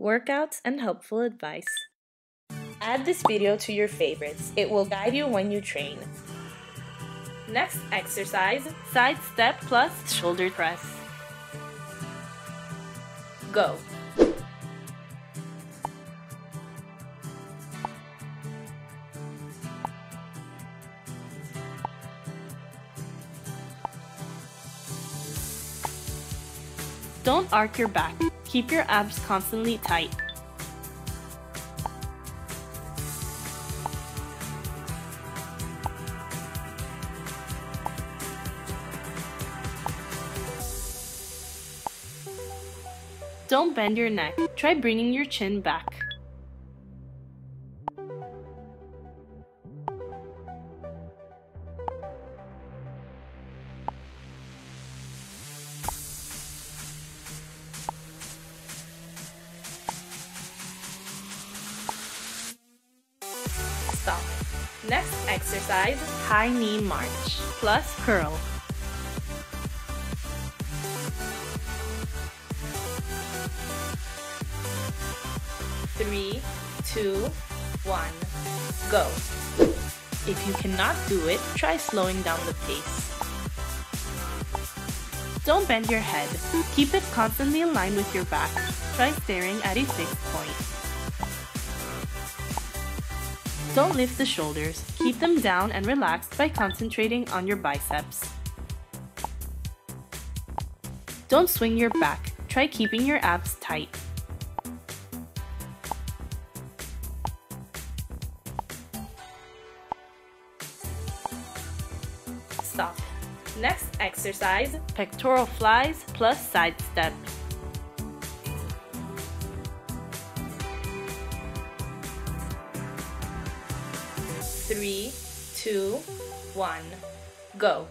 workouts, and helpful advice. Add this video to your favorites. It will guide you when you train. Next exercise, side step plus shoulder press. Go. Don't arc your back. Keep your abs constantly tight. Don't bend your neck. Try bringing your chin back. Stop. Next exercise, high knee march plus curl. Three, two, one, go. If you cannot do it, try slowing down the pace. Don't bend your head. Keep it constantly aligned with your back. Try staring at a fixed Don't lift the shoulders. Keep them down and relaxed by concentrating on your biceps. Don't swing your back. Try keeping your abs tight. Stop. Next exercise, pectoral flies plus side step. Two, one, go.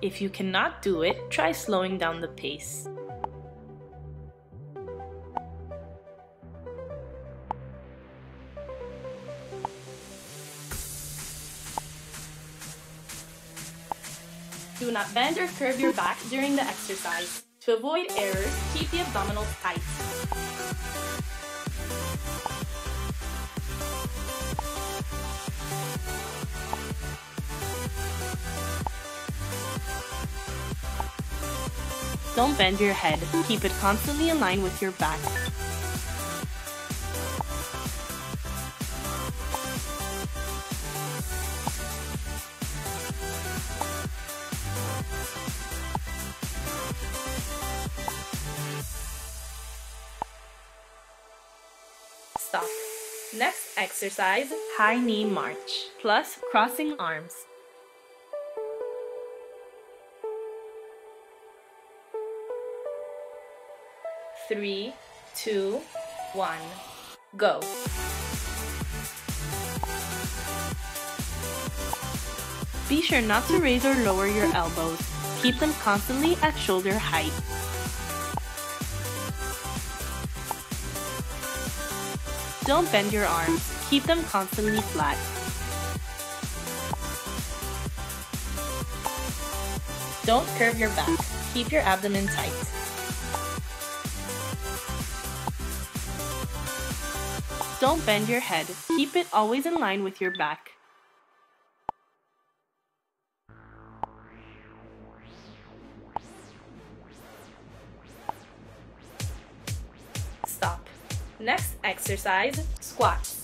If you cannot do it, try slowing down the pace. Do not bend or curve your back during the exercise. To avoid errors, keep the abdominals tight. Don't bend your head. Keep it constantly in line with your back. Stop. Next exercise, high knee march plus crossing arms. Three, two, one, go. Be sure not to raise or lower your elbows. Keep them constantly at shoulder height. Don't bend your arms. Keep them constantly flat. Don't curve your back. Keep your abdomen tight. Don't bend your head. Keep it always in line with your back. Stop. Next exercise, squats.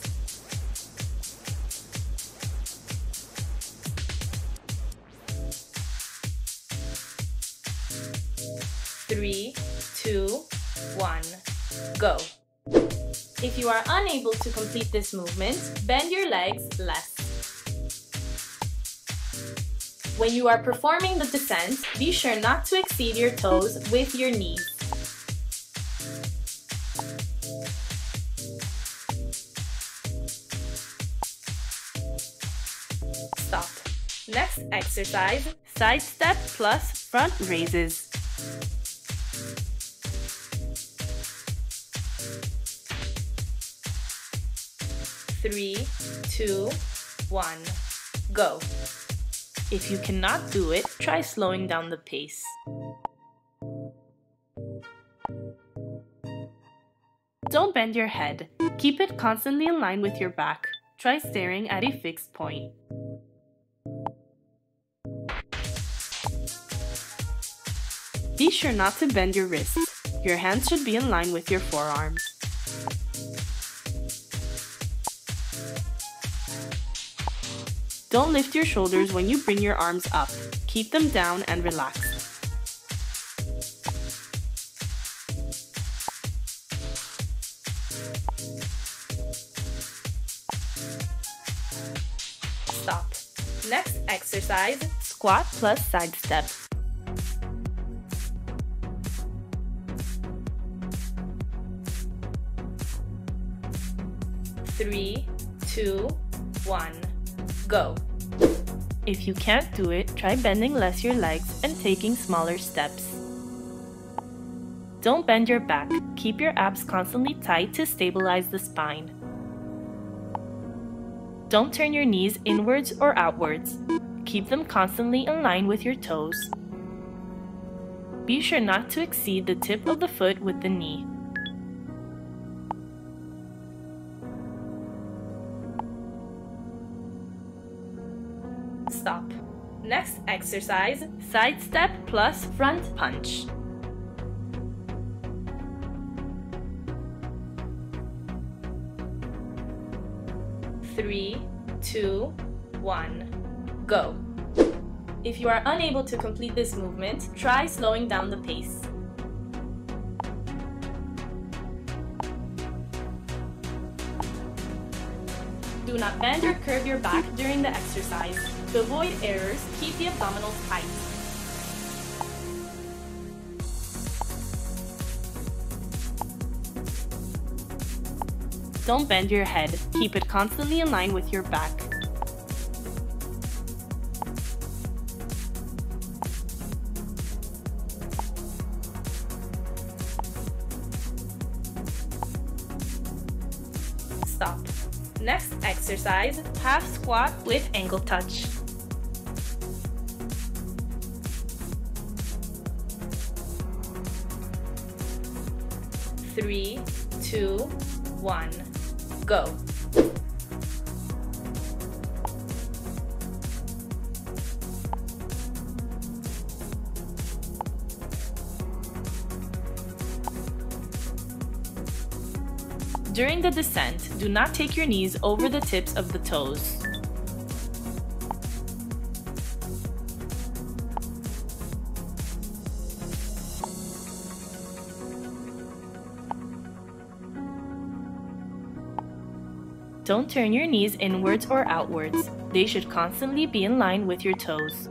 Unable to complete this movement, bend your legs less. When you are performing the descent, be sure not to exceed your toes with your knees. Stop. Next exercise, side step plus front raises. Three, two, one, go. If you cannot do it, try slowing down the pace. Don't bend your head. Keep it constantly in line with your back. Try staring at a fixed point. Be sure not to bend your wrists. Your hands should be in line with your forearms. Don't lift your shoulders when you bring your arms up. Keep them down and relaxed. Stop. Next exercise, squat plus side step. Three, two, one, go. If you can't do it, try bending less your legs and taking smaller steps. Don't bend your back. Keep your abs constantly tight to stabilize the spine. Don't turn your knees inwards or outwards. Keep them constantly in line with your toes. Be sure not to exceed the tip of the foot with the knee. Next exercise, side step plus front punch. Three, two, one, go. If you are unable to complete this movement, try slowing down the pace. Do not bend or curve your back during the exercise. To avoid errors, keep the abdominals tight. Don't bend your head. Keep it constantly in line with your back. Exercise, half squat with ankle touch. Three, two, one, go. During the descent, do not take your knees over the tips of the toes. Don't turn your knees inwards or outwards. They should constantly be in line with your toes.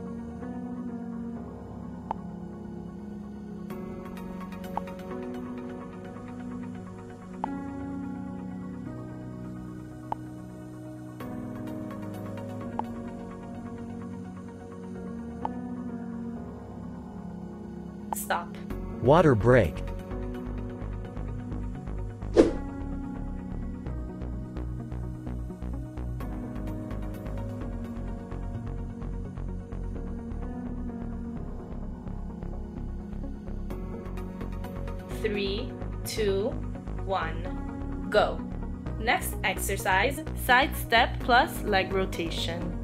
Water break. Three, two, one, go. Next exercise, side step plus leg rotation.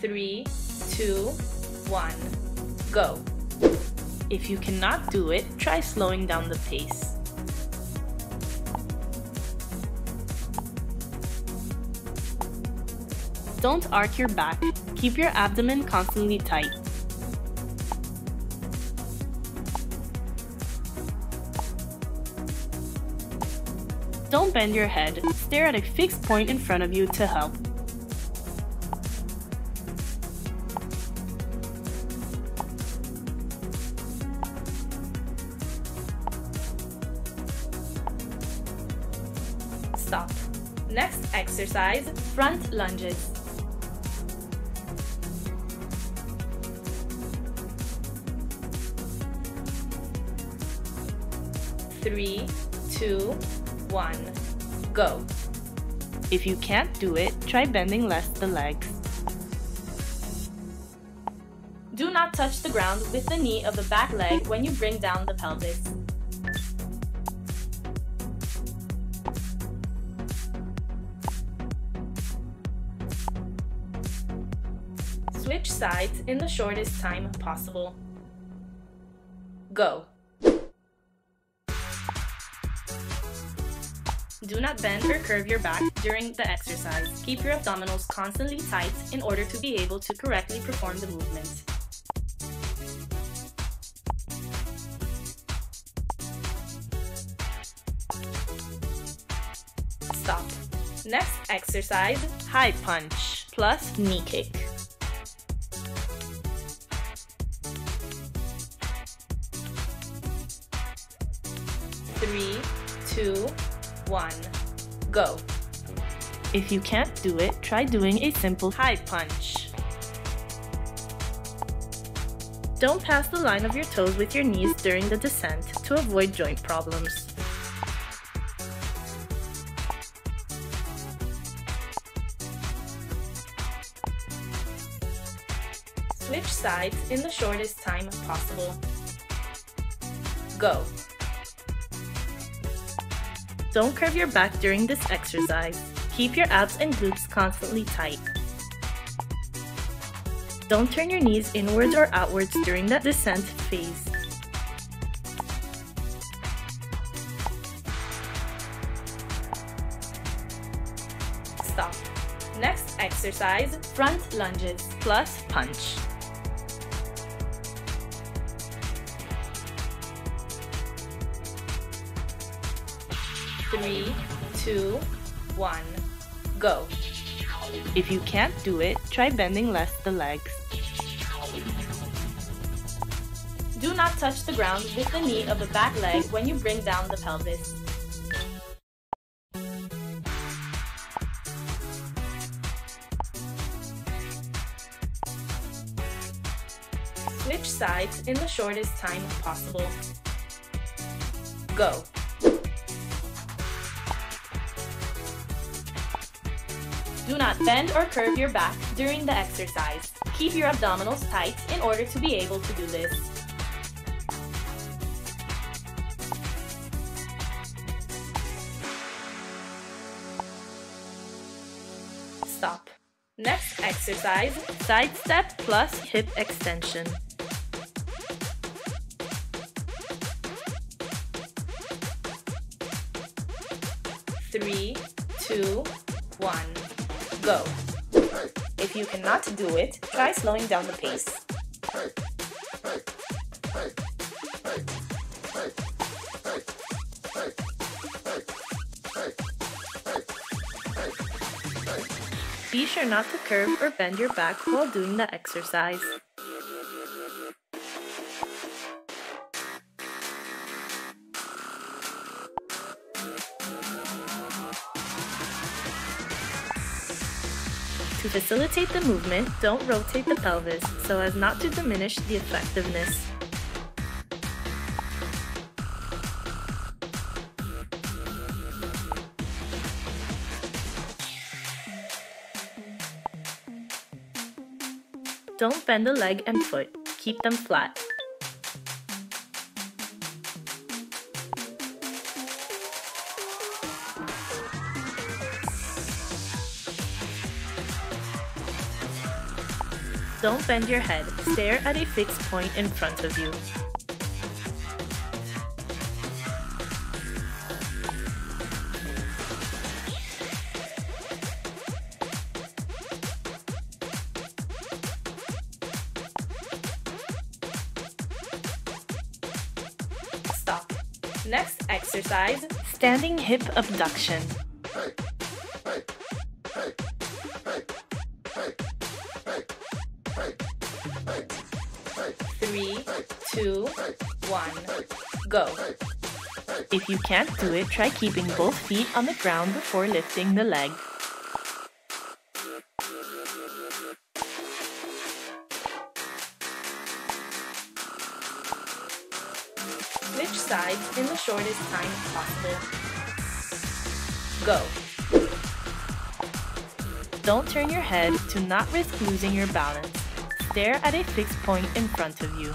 Three, two, one, go. If you cannot do it, try slowing down the pace. Don't arc your back. Keep your abdomen constantly tight. Don't bend your head. Stare at a fixed point in front of you to help. Stop. Next exercise, front lunges. Three, two, one, go. If you can't do it, try bending less the legs. Do not touch the ground with the knee of the back leg when you bring down the pelvis. Sides in the shortest time possible. Go! Do not bend or curve your back during the exercise. Keep your abdominals constantly tight in order to be able to correctly perform the movement. Stop. Next exercise, high punch plus knee kick. Two, one, go. If you can't do it, try doing a simple high punch. Don't pass the line of your toes with your knees during the descent to avoid joint problems. Switch sides in the shortest time possible. Go. Don't curve your back during this exercise. Keep your abs and glutes constantly tight. Don't turn your knees inwards or outwards during the descent phase. Stop. Next exercise, front lunges plus punch. Three, two, one, go. If you can't do it, try bending less the legs. Do not touch the ground with the knee of the back leg when you bring down the pelvis. Switch sides in the shortest time possible. Go. Do not bend or curve your back during the exercise. Keep your abdominals tight in order to be able to do this. Stop. Next exercise, side step plus hip extension. You cannot do it, try slowing down the pace. Be sure not to curve or bend your back while doing the exercise. Facilitate the movement, don't rotate the pelvis so as not to diminish the effectiveness. Don't bend the leg and foot, keep them flat. Don't bend your head, stare at a fixed point in front of you. Stop. Next exercise, standing hip abduction. Three, two, one, go. If you can't do it, try keeping both feet on the ground before lifting the leg. Switch sides in the shortest time possible. Go. Don't turn your head to not risk losing your balance. Stare at a fixed point in front of you.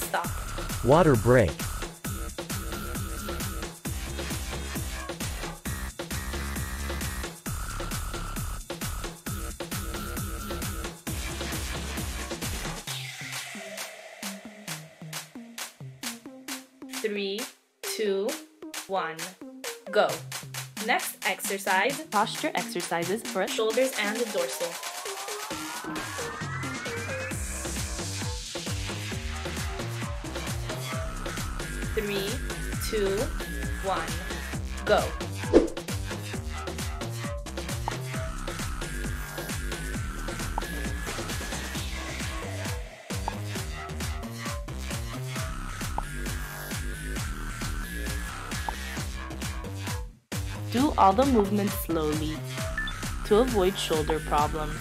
Stop. Water break. Three, two, one, go. Next exercise, posture exercises for shoulders and the dorsal. Three, two, one, go. Do all the movements slowly to avoid shoulder problems.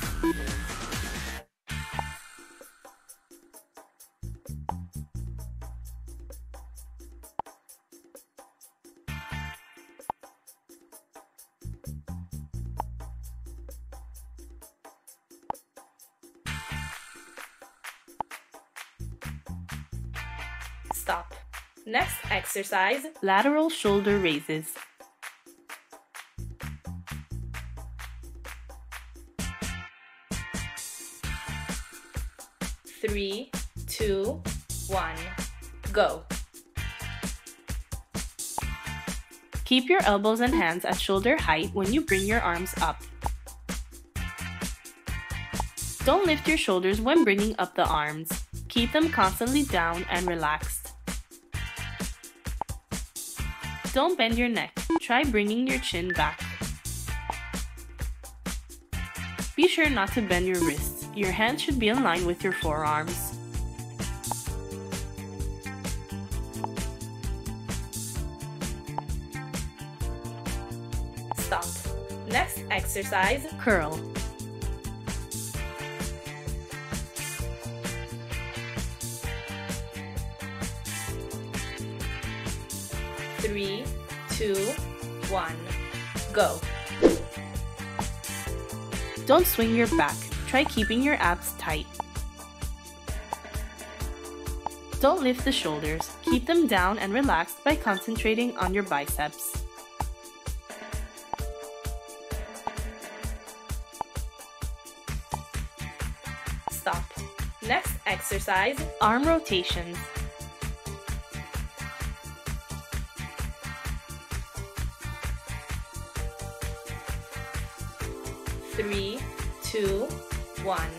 Stop. Next exercise, lateral shoulder raises. Three, two, one, go. Keep your elbows and hands at shoulder height when you bring your arms up. Don't lift your shoulders when bringing up the arms. Keep them constantly down and relaxed. Don't bend your neck. Try bringing your chin back. Be sure not to bend your wrists. Your hands should be in line with your forearms. Stop. Next exercise, curl. Three, two, one, go. Don't swing your back. Try keeping your abs tight. Don't lift the shoulders. Keep them down and relaxed by concentrating on your biceps. Stop. Next exercise, arm rotations. One,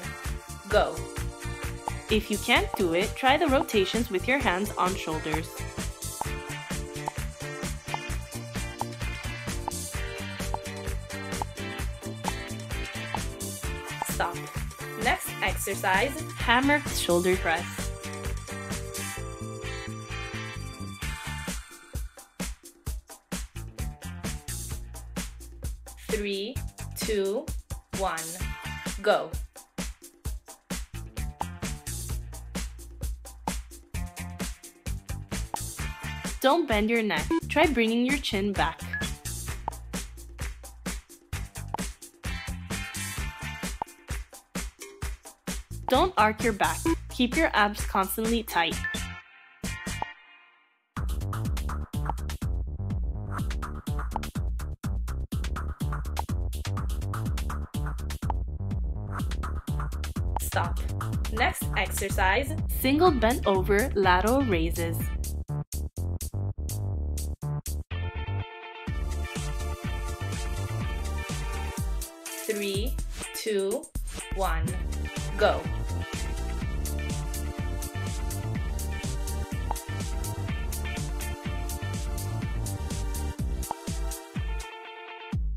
go. If you can't do it, try the rotations with your hands on shoulders. Stop. Next exercise, hammer shoulder press. Three, two, one, go. Don't bend your neck. Try bringing your chin back. Don't arc your back. Keep your abs constantly tight. Stop. Next exercise, single bent over lateral raises. Two, one, go.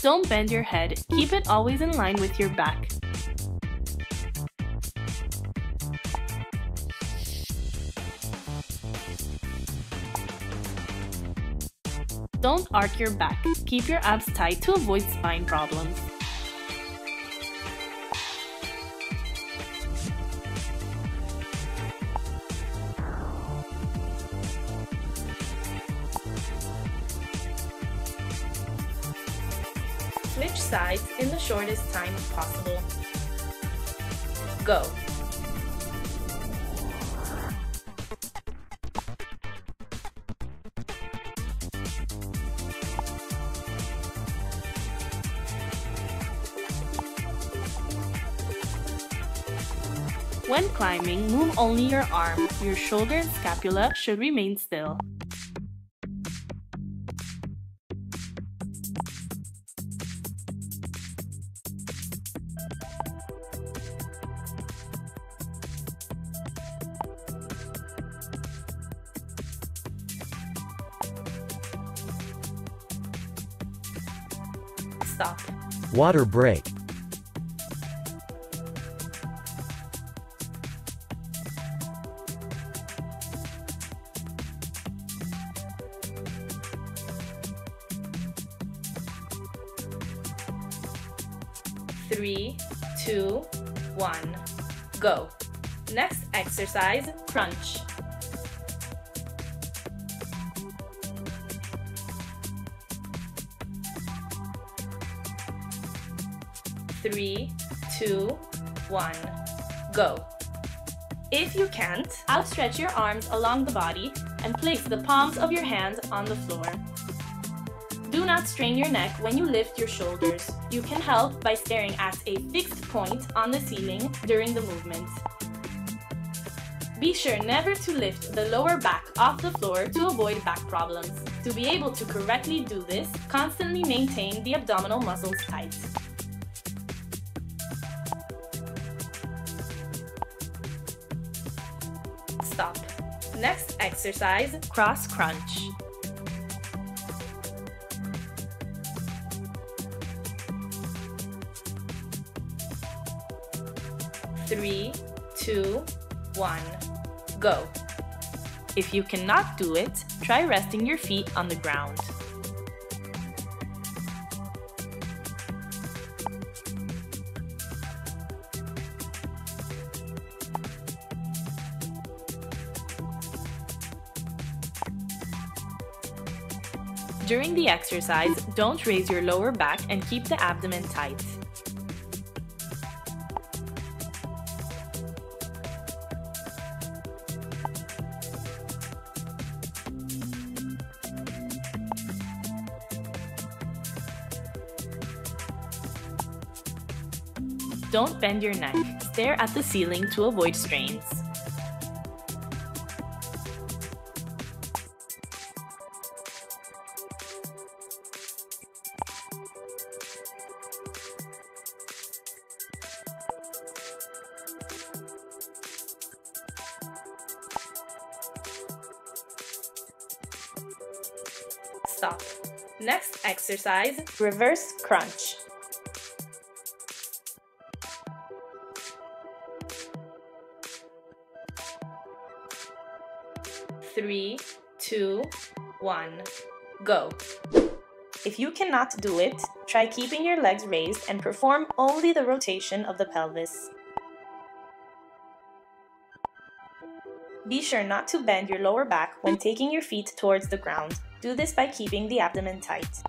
Don't bend your head. Keep it always in line with your back. Don't arc your back. Keep your abs tight to avoid spine problems. Shortest time possible. Go! When climbing, move only your arm. Your shoulder and scapula should remain still. Water break. Three, two, one, go. If you can't, outstretch your arms along the body and place the palms of your hands on the floor. Do not strain your neck when you lift your shoulders. You can help by staring at a fixed point on the ceiling during the movement. Be sure never to lift the lower back off the floor to avoid back problems. To be able to correctly do this, constantly maintain the abdominal muscles tight. Next exercise, cross crunch. three, two, one, go. If you cannot do it, try resting your feet on the ground. During the exercise, don't raise your lower back and keep the abdomen tight. Don't bend your neck. Stare at the ceiling to avoid strains. Next exercise, reverse crunch. three, two, one, go. If you cannot do it, try keeping your legs raised and perform only the rotation of the pelvis. Be sure not to bend your lower back when taking your feet towards the ground. Do this by keeping the abdomen tight.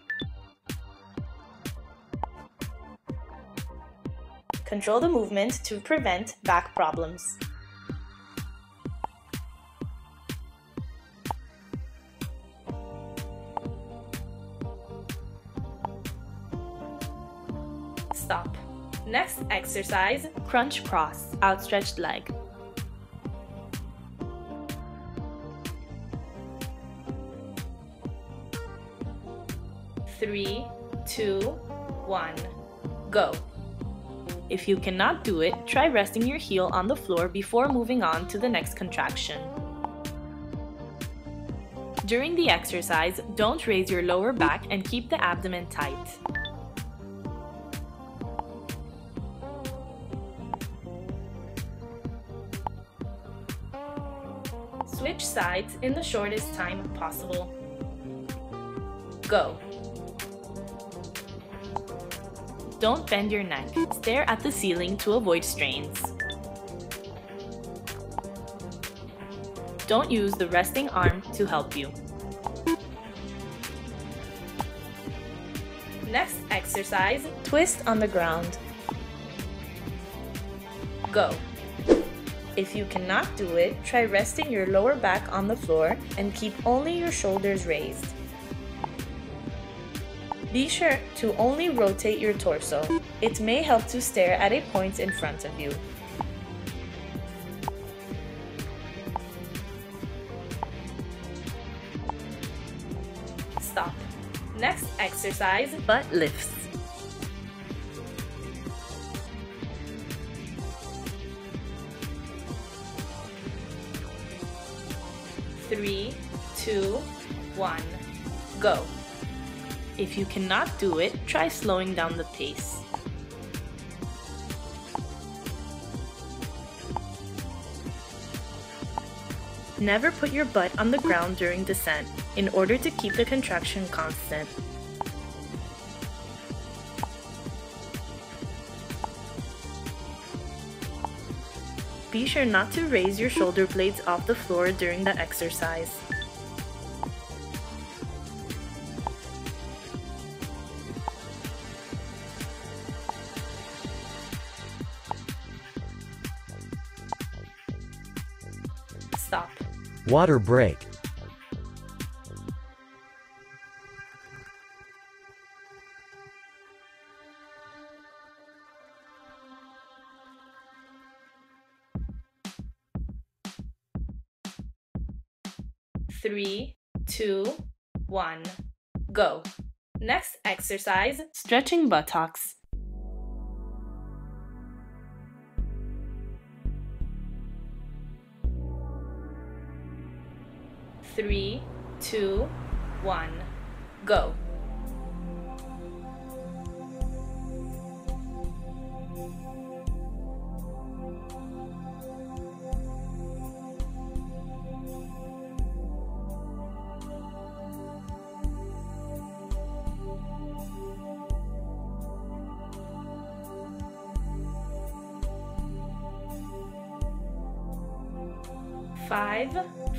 Control the movement to prevent back problems. Stop. Next exercise, crunch cross, outstretched leg. Three, two, one, go. If you cannot do it, try resting your heel on the floor before moving on to the next contraction. During the exercise, don't raise your lower back and keep the abdomen tight. Switch sides in the shortest time possible. Go. Don't bend your neck. Stare at the ceiling to avoid strains. Don't use the resting arm to help you. Next exercise, twist on the ground. Go. If you cannot do it, try resting your lower back on the floor and keep only your shoulders raised. Be sure to only rotate your torso. It may help to stare at a point in front of you. Stop. Next exercise, butt lifts. Three, two, one, go. If you cannot do it, try slowing down the pace. Never put your butt on the ground during descent in order to keep the contraction constant. Be sure not to raise your shoulder blades off the floor during the exercise. Water break. Three, two, one, go. Next exercise, stretching buttocks. Three, two, one, go. Five,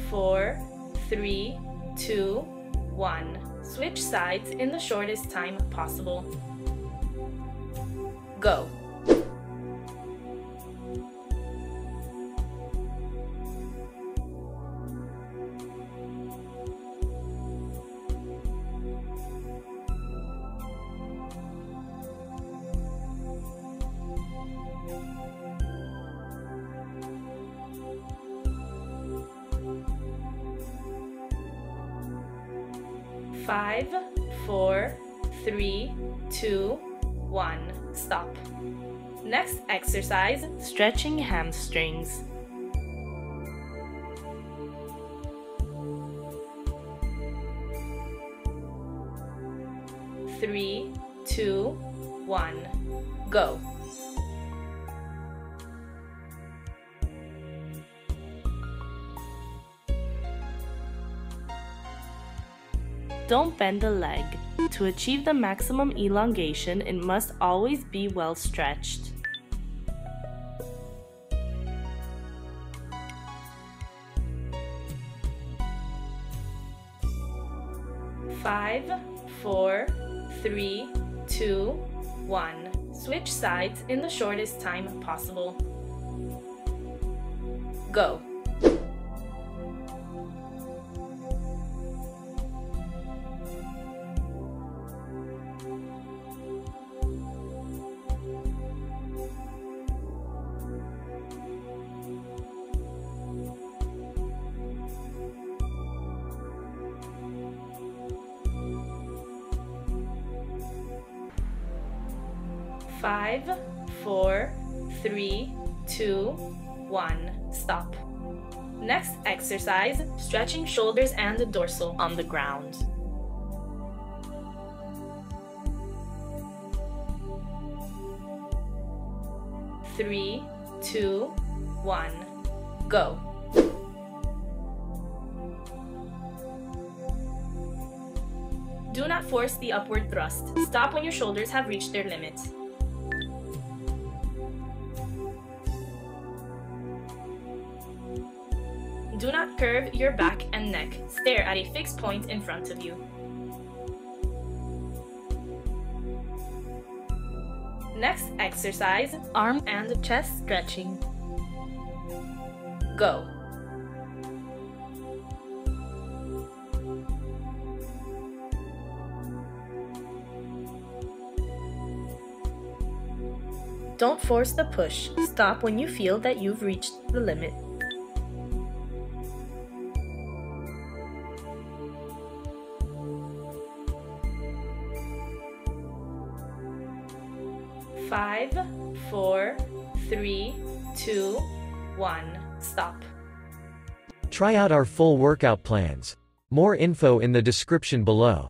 four, three, two, one. Switch sides in the shortest time possible. Go. Three, two, one. Stop. Next exercise, stretching hamstrings. Three, two, one. Go. Don't bend the leg. To achieve the maximum elongation, it must always be well stretched. Five, four, three, two, one. Switch sides in the shortest time possible. Go. Five, four, three, two, one. Stop. Next exercise, stretching shoulders and the dorsal on the ground. Three, two, one, go. Do not force the upward thrust. Stop when your shoulders have reached their limit. Your back and neck. Stare at a fixed point in front of you. Next exercise, arm and chest stretching. Go. Don't force the push. Stop when you feel that you've reached the limit. Five, four, three, two, one. Stop. Try out our full workout plans. More info in the description below.